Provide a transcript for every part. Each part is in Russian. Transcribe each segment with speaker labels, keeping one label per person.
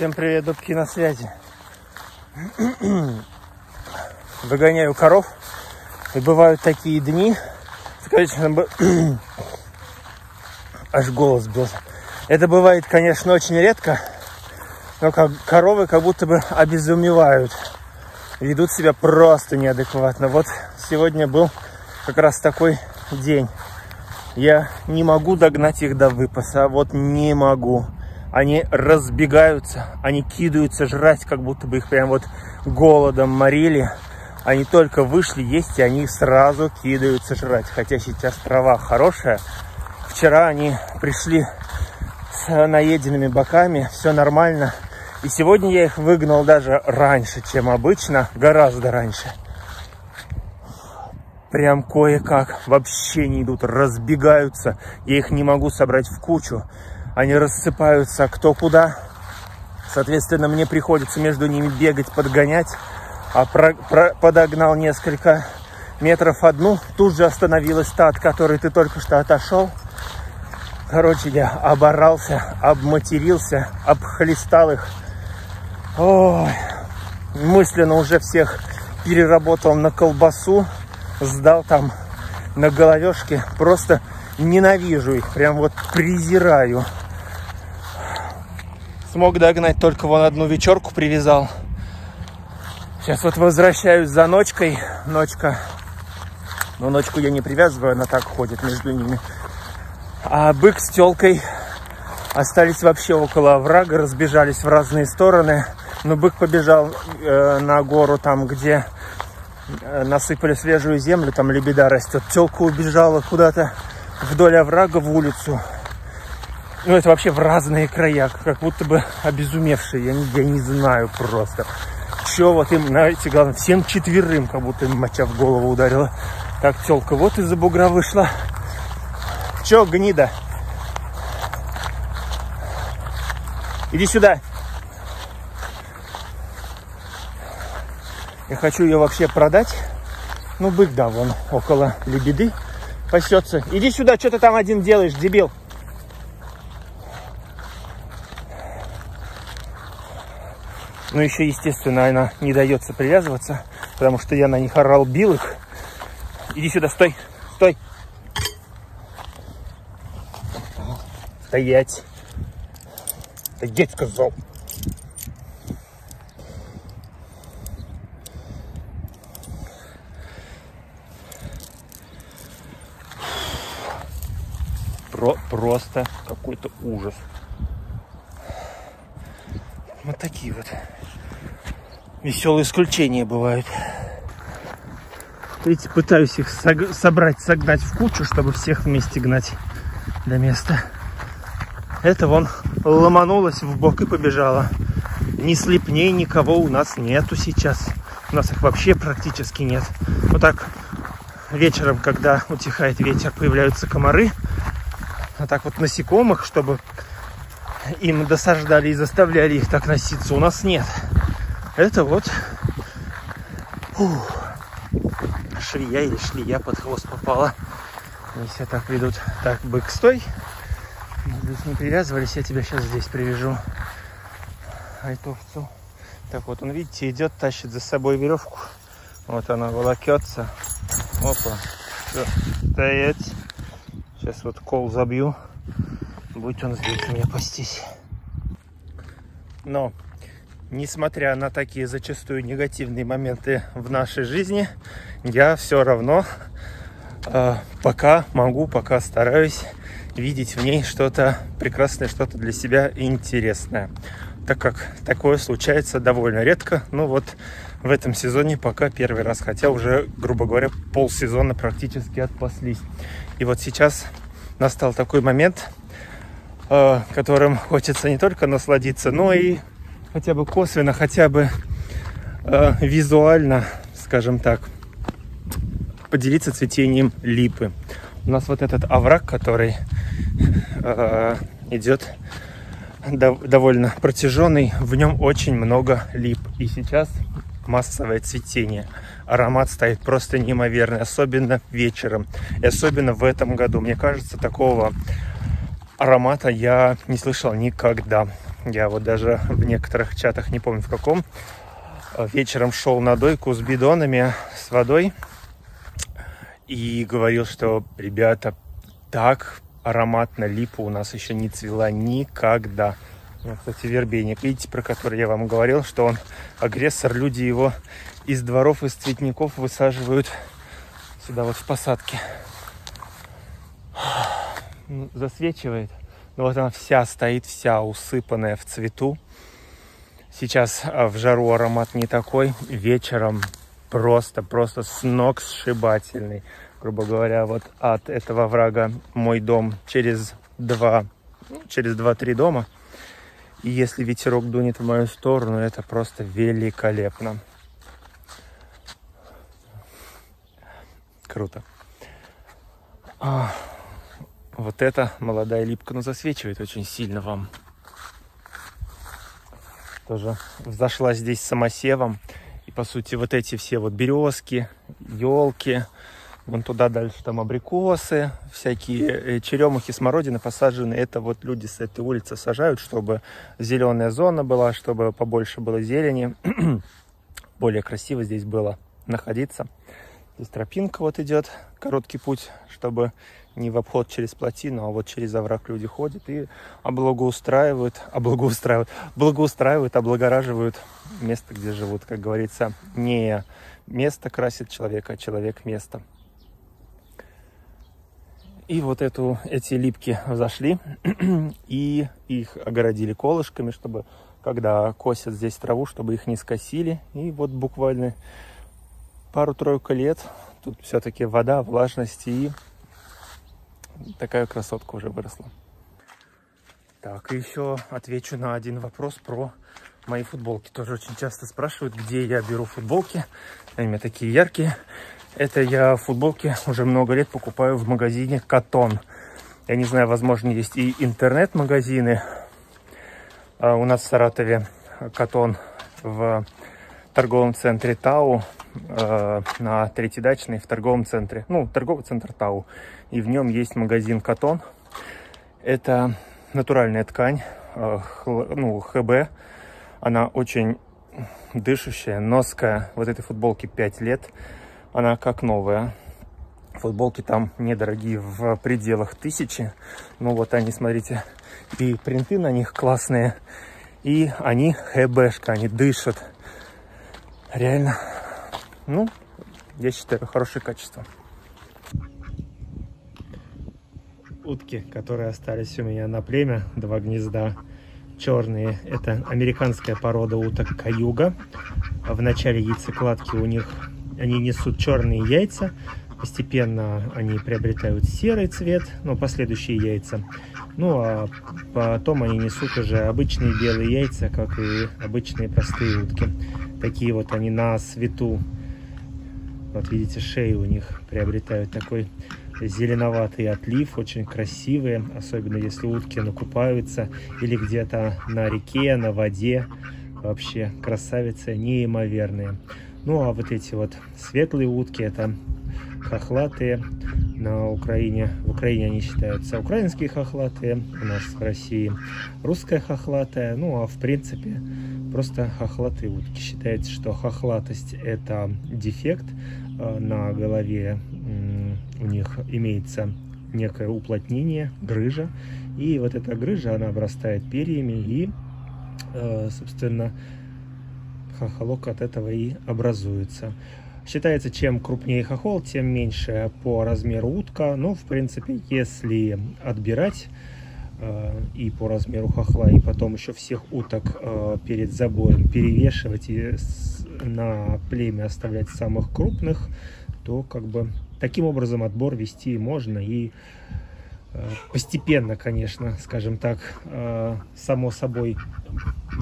Speaker 1: Всем привет, дубки на связи. Выгоняю коров. И бывают такие дни, конечно, б- аж голос сбился. Это бывает, конечно, очень редко, но как коровы как будто бы обезумевают. Ведут себя просто неадекватно. Вот сегодня был как раз такой день. Я не могу догнать их до выпаса, вот не могу. Они разбегаются, они кидаются жрать, как будто бы их прям вот голодом морили. Они только вышли есть, и они сразу кидаются жрать. Хотя сейчас трава хорошая. Вчера они пришли с наеденными боками, все нормально. И сегодня я их выгнал даже раньше, чем обычно, гораздо раньше. Прям кое-как, вообще не идут, разбегаются. Я их не могу собрать в кучу. Они рассыпаются кто куда. Соответственно, мне приходится между ними бегать, подгонять. А про- про- подогнал несколько метров одну, тут же остановилась та, от которой ты только что отошел. Короче, я оборался, обматерился, обхлестал их. Ой, мысленно уже всех переработал на колбасу, сдал там на головешке. Просто ненавижу их, прям вот презираю. Смог догнать только вон одну вечерку привязал. Сейчас вот возвращаюсь за ночкой. Ночка. Но ночку я не привязываю, она так ходит между ними. А бык с телкой остались вообще около оврага, разбежались в разные стороны. Но бык побежал э, на гору, там, где э, насыпали свежую землю, там лебеда растет. Телка убежала куда-то вдоль оврага в улицу. Ну, это вообще в разные края, как будто бы обезумевшие. Я не, я не знаю просто. Че вот им, знаете, главное, всем четверым, как будто им моча в голову ударила. Так, телка вот из-за бугра вышла. Че, гнида? Иди сюда. Я хочу ее вообще продать. Ну, бык, да, вон около лебеды пасется. Иди сюда, что ты там один делаешь, дебил? Ну, еще, естественно, она не дается привязываться, потому что я на них орал, бил их. Иди сюда, стой, стой. Стоять. Стоять, сказал. Про просто какой-то ужас. Вот такие вот веселые исключения бывают. Видите, пытаюсь их собрать, согнать в кучу, чтобы всех вместе гнать до места. Это вон ломанулась в бок и побежала. Ни слепней никого у нас нету сейчас. У нас их вообще практически нет. Вот так вечером, когда утихает ветер, появляются комары. А так вот насекомых, чтобы им досаждали и заставляли их так носиться, у нас нет. Это вот фух, швея или шлия под хвост попала. Они себя так ведут. Так, бык, стой. Здесь не привязывались, я тебя сейчас здесь привяжу. Айтовцу. Так вот, он, видите, идет, тащит за собой веревку. Вот она волокется. Опа. Все, стоять. Сейчас вот кол забью. Будет он здесь меня пастись. Но, несмотря на такие зачастую негативные моменты в нашей жизни, я все равно э, пока могу, пока стараюсь видеть в ней что-то прекрасное, что-то для себя интересное. Так как такое случается довольно редко, ну вот в этом сезоне пока первый раз, хотя уже, грубо говоря, полсезона практически отпаслись. И вот сейчас настал такой момент, э, которым хочется не только насладиться, но и хотя бы косвенно, хотя бы э, визуально, скажем так, поделиться цветением липы. У нас вот этот овраг, который э, идет дов- довольно протяженный, в нем очень много лип. И сейчас массовое цветение. Аромат стоит просто неимоверный, особенно вечером. И особенно в этом году. Мне кажется, такого аромата я не слышал никогда. Я вот даже в некоторых чатах, не помню в каком, вечером шел на дойку с бидонами, с водой и говорил, что, ребята, так ароматно липа у нас еще не цвела никогда. Вот, кстати, вербейник, видите, про который я вам говорил, что он агрессор, люди его из дворов, из цветников высаживают сюда вот в посадке. Ну, засвечивает. Но вот она вся стоит, вся усыпанная в цвету. Сейчас а, в жару аромат не такой. Вечером просто, просто с ног сшибательный. Грубо говоря, вот от этого врага мой дом через два, через два-три дома. И если ветерок дунет в мою сторону, это просто великолепно. Круто. Вот эта молодая липка, ну, засвечивает очень сильно вам. Тоже взошла здесь самосевом. И, по сути, вот эти все вот березки, елки, вон туда дальше там абрикосы, всякие э, черемухи, смородины посажены. Это вот люди с этой улицы сажают, чтобы зеленая зона была, чтобы побольше было зелени. Более красиво здесь было находиться. Здесь тропинка вот идет, короткий путь, чтобы не в обход через плотину, а вот через овраг люди ходят и облагоустраивают, облагоустраивают, благоустраивают, облагораживают место, где живут. Как говорится, не место красит человека, а человек место. И вот эту, эти липки зашли и их огородили колышками, чтобы когда косят здесь траву, чтобы их не скосили. И вот буквально пару-тройку лет. Тут все-таки вода, влажность и такая красотка уже выросла. Так, и еще отвечу на один вопрос про мои футболки. Тоже очень часто спрашивают, где я беру футболки. Они у меня такие яркие. Это я футболки уже много лет покупаю в магазине Катон. Я не знаю, возможно, есть и интернет-магазины. А у нас в Саратове Катон в торговом центре Тау э, на Третьей Дачной в торговом центре. Ну, торговый центр Тау. И в нем есть магазин Катон. Это натуральная ткань, э, ну, ХБ. Она очень дышащая, ноская. Вот этой футболке 5 лет. Она как новая. Футболки там недорогие, в пределах тысячи. Ну вот они, смотрите, и принты на них классные. И они ХБшка, они дышат. Реально ну, я считаю, хорошее качество. Утки, которые остались у меня на племя, два гнезда черные. Это американская порода уток каюга. В начале яйцекладки у них они несут черные яйца. Постепенно они приобретают серый цвет, но последующие яйца. Ну, а потом они несут уже обычные белые яйца, как и обычные простые утки. Такие вот они на свету вот видите, шеи у них приобретают такой зеленоватый отлив, очень красивые, особенно если утки накупаются или где-то на реке, на воде. Вообще красавицы неимоверные. Ну а вот эти вот светлые утки, это хохлатые. На Украине, в Украине они считаются украинские хохлатые, у нас в России русская хохлатая. Ну а в принципе просто хохлатые утки. Считается, что хохлатость это дефект, Э, на голове у них имеется некое уплотнение, грыжа. И вот эта грыжа, она обрастает перьями и, э, собственно, хохолок от этого и образуется. Считается, чем крупнее хохол, тем меньше по размеру утка. Ну, в принципе, если отбирать э, и по размеру хохла, и потом еще всех уток э, перед забоем перевешивать и на племя оставлять самых крупных, то как бы таким образом отбор вести можно и э, постепенно, конечно, скажем так, э, само собой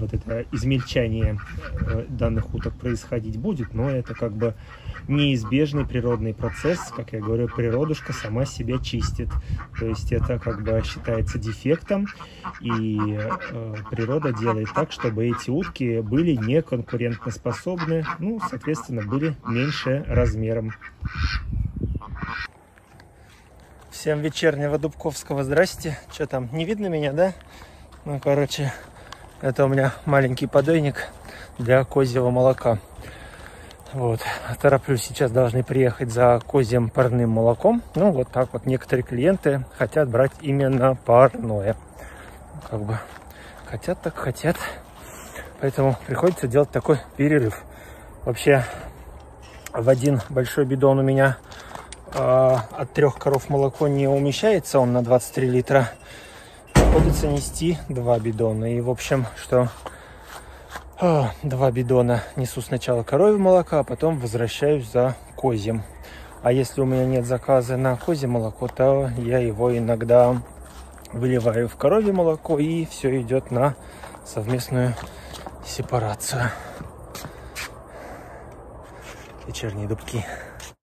Speaker 1: вот это измельчание э, данных уток происходить будет, но это как бы неизбежный природный процесс, как я говорю, природушка сама себя чистит. То есть это как бы считается дефектом, и природа делает так, чтобы эти утки были не конкурентоспособны, ну, соответственно, были меньше размером. Всем вечернего Дубковского здрасте. Что там, не видно меня, да? Ну, короче, это у меня маленький подойник для козьего молока. Вот, тороплюсь, сейчас должны приехать за козьим парным молоком. Ну, вот так вот некоторые клиенты хотят брать именно парное. Как бы хотят, так хотят. Поэтому приходится делать такой перерыв. Вообще, в один большой бидон у меня от трех коров молоко не умещается, он на 23 литра. Приходится нести два бидона. И, в общем, что э, два бидона несу сначала коровье молока, а потом возвращаюсь за козьим. А если у меня нет заказа на козье молоко, то я его иногда выливаю в коровье молоко, и все идет на совместную сепарацию. Вечерние дубки.